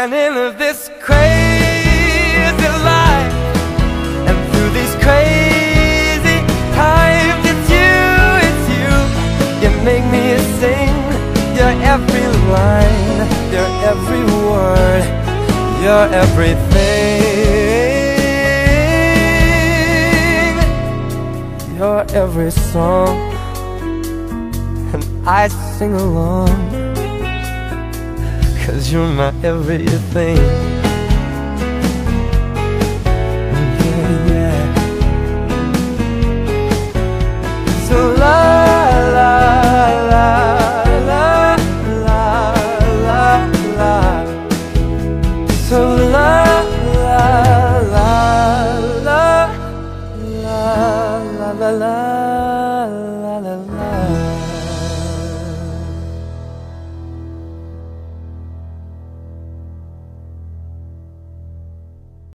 And in this crazy life. And through these crazy times It's you, it's you. You make me sing Your every line Your every word Your everything. Your every song. And I sing along Cause you're my everything Yeah, yeah So la la la la la la la So la la la la la la la